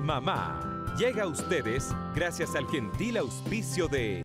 Mamá. Llega a ustedes gracias al gentil auspicio de...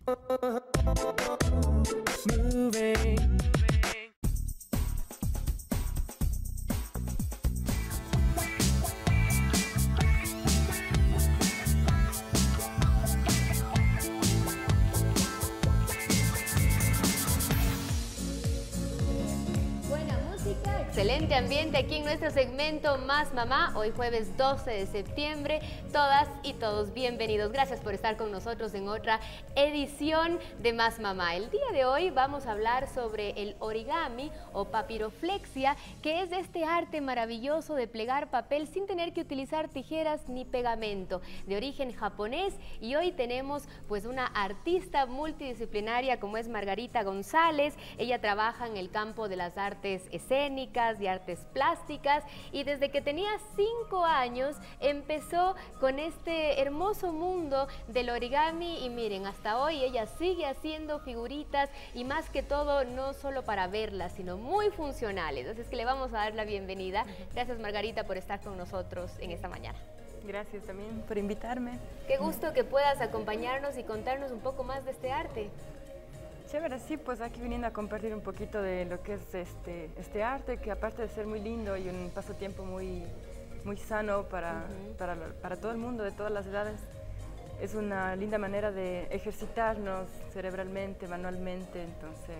Excelente ambiente aquí en nuestro segmento Más Mamá, hoy jueves 12 de septiembre. Todas y todos bienvenidos. Gracias por estar con nosotros en otra edición de Más Mamá. El día de hoy vamos a hablar sobre el origami o papiroflexia, que es este arte maravilloso de plegar papel sin tener que utilizar tijeras ni pegamento, de origen japonés. Y hoy tenemos pues una artista multidisciplinaria como es Margarita González. Ella trabaja en el campo de las artes escénicas, de artes plásticas y desde que tenía cinco años empezó con este hermoso mundo del origami y miren, hasta hoy ella sigue haciendo figuritas y más que todo no solo para verlas, sino muy funcionales. Entonces que le vamos a dar la bienvenida. Gracias Margarita por estar con nosotros en esta mañana. Gracias también por invitarme. Qué gusto que puedas acompañarnos y contarnos un poco más de este arte. Chévere, sí, pues aquí viniendo a compartir un poquito de lo que es este, este arte, que aparte de ser muy lindo y un pasatiempo muy, muy sano para, para, para todo el mundo, de todas las edades, es una linda manera de ejercitarnos cerebralmente, manualmente, entonces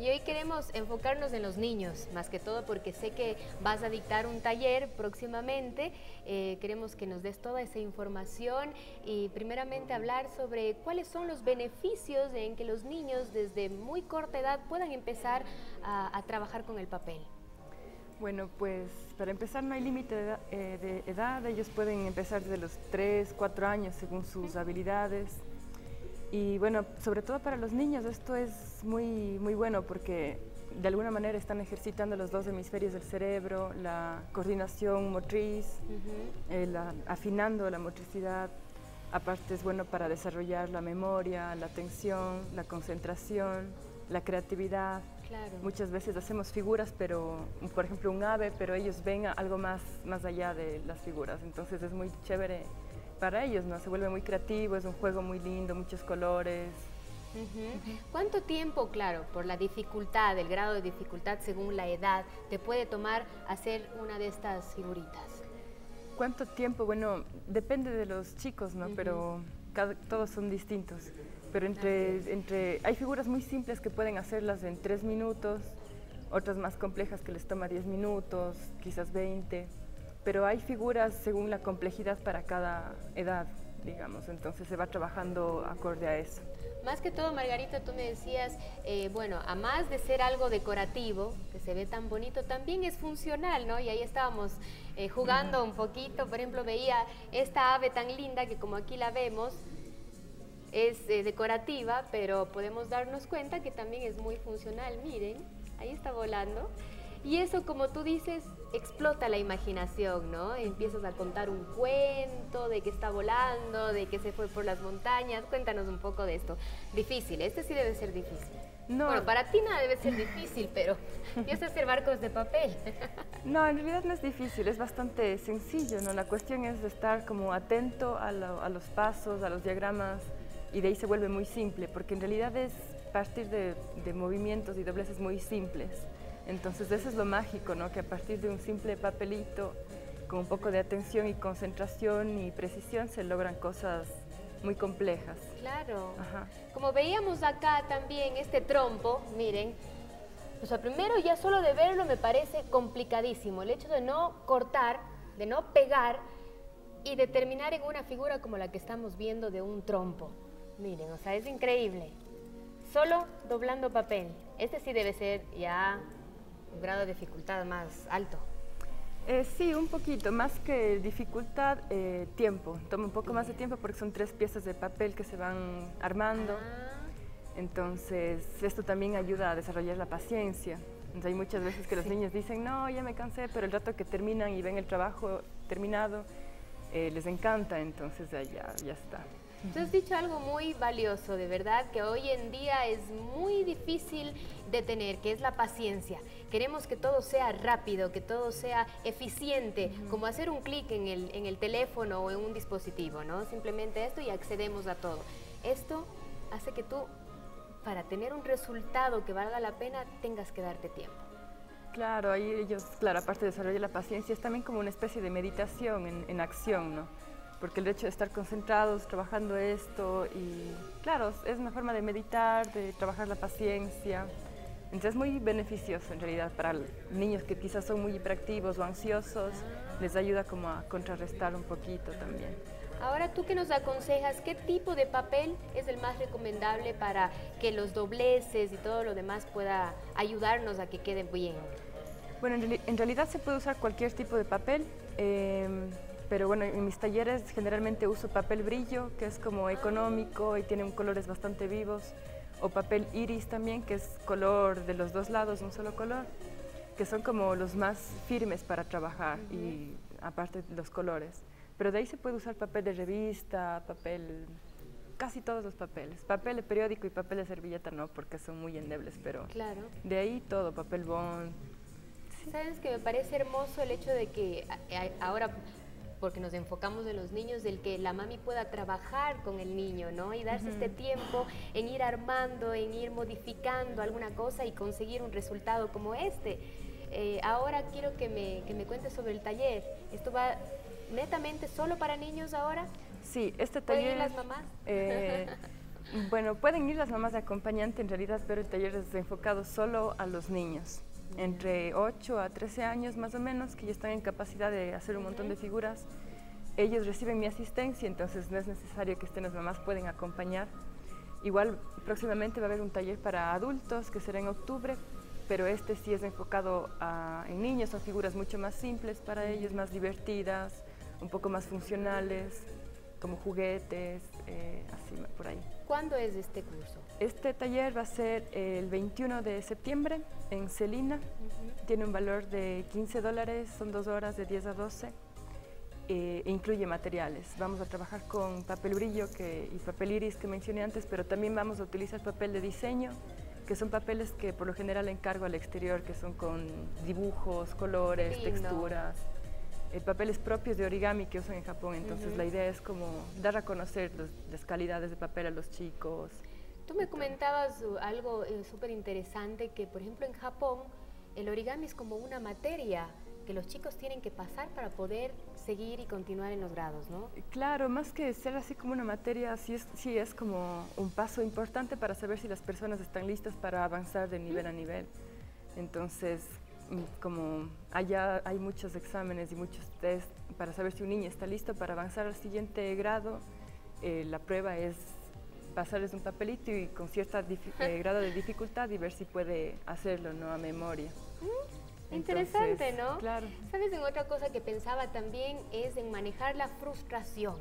y hoy queremos enfocarnos en los niños, más que todo porque sé que vas a dictar un taller próximamente. Eh, queremos que nos des toda esa información y primeramente hablar sobre cuáles son los beneficios en que los niños desde muy corta edad puedan empezar a, trabajar con el papel. Bueno, pues para empezar no hay límite de, eh, de, edad, ellos pueden empezar desde los 3, 4 años según sus habilidades. Y bueno, sobre todo para los niños esto es muy, muy bueno porque de alguna manera están ejercitando los dos hemisferios del cerebro, la coordinación motriz, afinando la motricidad. Aparte es bueno para desarrollar la memoria, la atención, la concentración, la creatividad. Muchas veces hacemos figuras, pero por ejemplo un ave, pero ellos ven algo más, más allá de las figuras. Entonces es muy chévere para ellos, ¿no? Se vuelve muy creativo, es un juego muy lindo, muchos colores. ¿Cuánto tiempo, claro, por la dificultad, el grado de dificultad según la edad, te puede tomar hacer una de estas figuritas? ¿Cuánto tiempo? Bueno, depende de los chicos, ¿no? Pero todos son distintos. Pero entre, entre, hay figuras muy simples que pueden hacerlas en tres minutos, otras más complejas que les toma 10 minutos, quizás 20 pero hay figuras según la complejidad para cada edad, digamos, entonces se va trabajando acorde a eso. Más que todo, Margarita, tú me decías, eh, bueno, a más de ser algo decorativo, que se ve tan bonito, también es funcional, ¿no? Y ahí estábamos eh, jugando un poquito, por ejemplo, veía esta ave tan linda que como aquí la vemos, es eh, decorativa, pero podemos darnos cuenta que también es muy funcional. Miren, ahí está volando. Y eso, como tú dices, explota la imaginación, ¿no? Empiezas a contar un cuento de que está volando, de que se fue por las montañas. Cuéntanos un poco de esto. Difícil, este sí debe ser difícil. No. Bueno, para ti nada debe ser difícil, pero empieza a hacer barcos de papel. No, en realidad no es difícil, es bastante sencillo, ¿no? La cuestión es estar como atento a, los pasos, a los diagramas, y de ahí se vuelve muy simple, porque en realidad es partir de, de movimientos y dobleces muy simples. Entonces eso es lo mágico, ¿no? que a partir de un simple papelito, con un poco de atención y concentración y precisión, se logran cosas muy complejas. Claro. Como veíamos acá también este trompo, miren, pues primero ya solo de verlo me parece complicadísimo, el hecho de no cortar, de no pegar y de terminar en una figura como la que estamos viendo de un trompo. Miren, o sea, es increíble. Solo doblando papel. Este sí debe ser ya un grado de dificultad más alto. Eh, sí, un poquito, más que dificultad, eh, tiempo. Toma un poco más de tiempo porque son tres piezas de papel que se van armando. Ah. Entonces, esto también ayuda a desarrollar la paciencia. hay muchas veces que los niños dicen, no, ya me cansé, pero el rato que terminan y ven el trabajo terminado, eh, les encanta, entonces ya, ya está. Tú has dicho algo muy valioso, de verdad, que hoy en día es muy difícil de tener, que es la paciencia. Queremos que todo sea rápido, que todo sea eficiente, como hacer un clic en el, en el teléfono o en un dispositivo, ¿no? Simplemente esto y accedemos a todo. Esto hace que tú, para tener un resultado que valga la pena, tengas que darte tiempo. Claro, ahí ellos, claro, aparte de desarrollar la paciencia, es también como una especie de meditación en, en acción, ¿no? Porque el hecho de estar concentrados trabajando esto y claro, es una forma de meditar, de trabajar la paciencia. Entonces es muy beneficioso en realidad para niños que quizás son muy hiperactivos o ansiosos, les ayuda como a contrarrestar un poquito también. Ahora tú que nos aconsejas, ¿qué tipo de papel es el más recomendable para que los dobleces y todo lo demás pueda ayudarnos a que queden bien? Bueno, en, realidad se puede usar cualquier tipo de papel. Em, pero bueno, en mis talleres generalmente uso papel brillo, que es como económico y tiene colores bastante vivos, o papel iris también, que es color de los dos lados, un solo color, que son como los más firmes para trabajar y aparte los colores. Pero de ahí se puede usar papel de revista, papel, casi todos los papeles. Papel de periódico y papel de servilleta no, porque son muy endebles, pero claro. de ahí todo, papel bond. ¿Sabes que me parece hermoso el hecho de que ahora porque nos enfocamos en los niños, del que la mami pueda trabajar con el niño, ¿no? Y darse este tiempo en ir armando, en ir modificando alguna cosa y conseguir un resultado como este. Eh, ahora quiero que me, que me cuentes sobre el taller. ¿Esto va netamente solo para niños ahora? Sí, este taller... ¿Pueden ir las mamás? Eh, bueno, pueden ir las mamás de acompañante en realidad, pero el taller es enfocado solo a los niños entre 8 a 13 años más o menos, que ya están en capacidad de hacer un montón de figuras. Ellos reciben mi asistencia, entonces no es necesario que estén las mamás, pueden acompañar. Igual próximamente va a haber un taller para adultos que será en octubre, pero este sí es enfocado en niños, son figuras mucho más simples para ellos, más divertidas, un poco más funcionales, como juguetes, eh, así por ahí. ¿Cuándo es este curso? Este taller va a ser el 21 de septiembre en Celina. Tiene un valor de 15 dólares, son dos horas de 10 a 12 eh, e incluye materiales. Vamos a trabajar con papel brillo y papel iris que mencioné antes, pero también vamos a utilizar papel de diseño, que son papeles que por lo general encargo al exterior, que son con dibujos, colores, texturas. Eh, papeles propios de origami que usan en Japón, entonces la idea es como dar a conocer las calidades de papel a los chicos, Tú me comentabas uh, algo eh, súper interesante, que por ejemplo en Japón el origami es como una materia que los chicos tienen que pasar para poder seguir y continuar en los grados, ¿no? Claro, más que ser así como una materia, sí es, sí es como un paso importante para saber si las personas están listas para avanzar de nivel a nivel. Entonces, mm, como allá hay muchos exámenes y muchos test para saber si un niño está listo para avanzar al siguiente grado, eh, la prueba es pasarles un papelito y con cierto eh, grado de dificultad y ver si puede hacerlo, ¿no? A memoria. Mm, interesante, ¿no? Claro. ¿Sabes? En otra cosa que pensaba también es en manejar la frustración.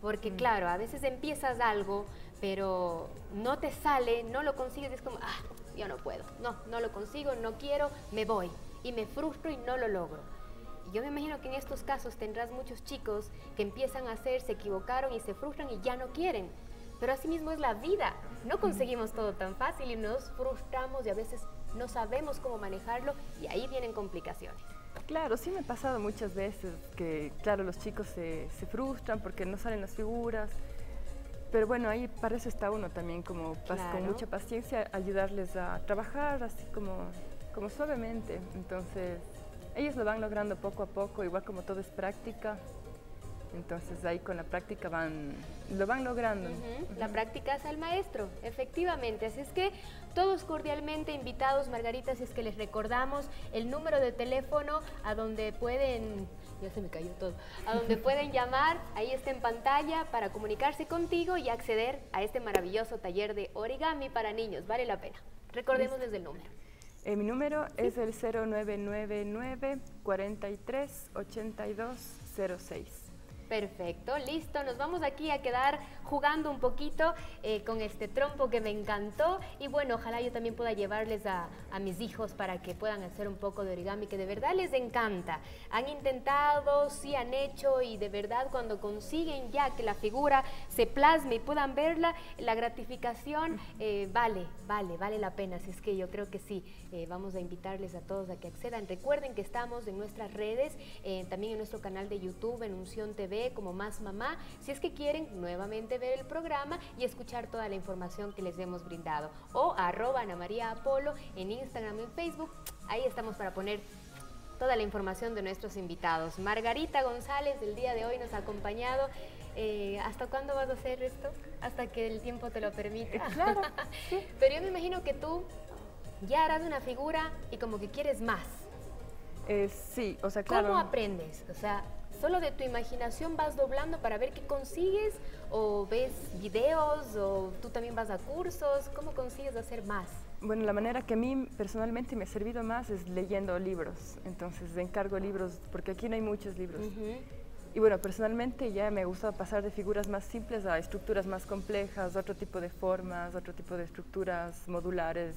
Porque mm. claro, a veces empiezas algo, pero no te sale, no lo consigues, es como, ah, yo no puedo, no, no lo consigo, no quiero, me voy. Y me frustro y no lo logro. Yo me imagino que en estos casos tendrás muchos chicos que empiezan a hacer, se equivocaron y se frustran y ya no quieren pero así mismo es la vida. No conseguimos todo tan fácil y nos frustramos y a veces no sabemos cómo manejarlo y ahí vienen complicaciones. Claro, sí me ha pasado muchas veces que, claro, los chicos se, se frustran porque no salen las figuras, pero bueno, ahí para eso está uno también, como con mucha paciencia, ayudarles a trabajar así como, como suavemente. Entonces, ellos lo van logrando poco a poco, igual como todo es práctica, entonces ahí con la práctica van, lo van logrando. La práctica es al maestro, efectivamente. Así es que todos cordialmente invitados, Margarita, si es que les recordamos el número de teléfono a donde pueden, ya se me cayó todo, a donde pueden llamar, ahí está en pantalla para comunicarse contigo y acceder a este maravilloso taller de origami para niños. Vale la pena. Recordemos desde el número. Eh, mi número es el 0999 43 8206. Perfecto, listo. Nos vamos aquí a quedar jugando un poquito eh, con este trompo que me encantó. Y bueno, ojalá yo también pueda llevarles a, mis hijos para que puedan hacer un poco de origami, que de verdad les encanta. Han intentado, sí han hecho y de verdad cuando consiguen ya que la figura se plasme y puedan verla, la gratificación eh, vale, vale, vale la pena. Así es que yo creo que sí, eh, vamos a invitarles a todos a que accedan. Recuerden que estamos en nuestras redes, también en nuestro canal de YouTube, en Unción TV como Más Mamá, si es que quieren nuevamente ver el programa y escuchar toda la información que les hemos brindado. O arroba Ana María Apolo en Instagram y en Facebook. Ahí estamos para poner toda la información de nuestros invitados. Margarita González el día de hoy nos ha acompañado. Eh, ¿Hasta cuándo vas a hacer esto? Hasta que el tiempo te lo permita. Eh, claro. Pero yo me imagino que tú ya harás una figura y como que quieres más. Eh, sí, o sea, claro. ¿Cómo aprendes? O sea, solo de tu imaginación vas doblando para ver qué consigues o ves videos o tú también vas a cursos, ¿cómo consigues hacer más? Bueno, la manera que a mí personalmente me ha servido más es leyendo libros, entonces encargo libros, porque aquí no hay muchos libros. Y bueno, personalmente ya me gusta pasar de figuras más simples a estructuras más complejas, otro tipo de formas, otro tipo de estructuras modulares,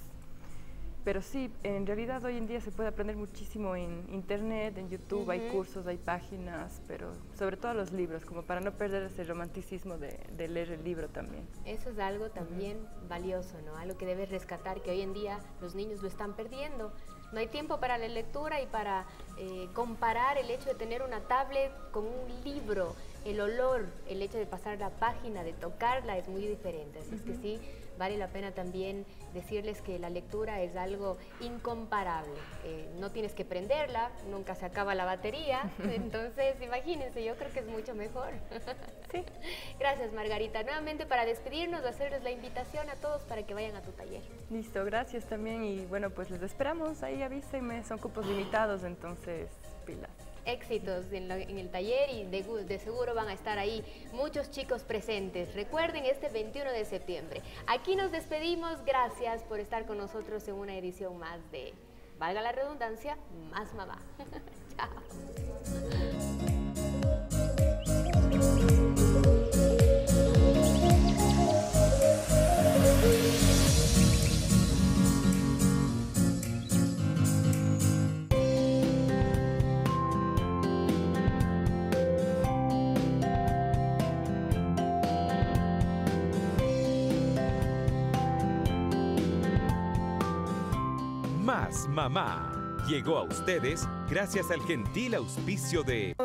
pero sí, en realidad hoy en día se puede aprender muchísimo en internet, en YouTube, hay cursos, hay páginas, pero sobre todo los libros, como para no perder ese romanticismo de, leer el libro también. Eso es algo también valioso, ¿no? Algo que debes rescatar, que hoy en día los niños lo están perdiendo. No hay tiempo para la lectura y para eh, comparar el hecho de tener una tablet con un libro. El olor, el hecho de pasar la página, de tocarla, es muy diferente. Así es que sí, vale la pena también decirles que la lectura es algo incomparable. Eh, no tienes que prenderla, nunca se acaba la batería, entonces imagínense, yo creo que es mucho mejor. sí. Gracias Margarita. Nuevamente para despedirnos, hacerles la invitación a todos para que vayan a tu taller. Listo, gracias también y bueno, pues les esperamos, ahí avísenme, son cupos limitados, entonces pilas éxitos en, el taller y de, de, seguro van a estar ahí muchos chicos presentes. Recuerden este 21 de septiembre. Aquí nos despedimos. Gracias por estar con nosotros en una edición más de, valga la redundancia, Más Mamá. Chao. Mamá. Llegó a ustedes gracias al gentil auspicio de...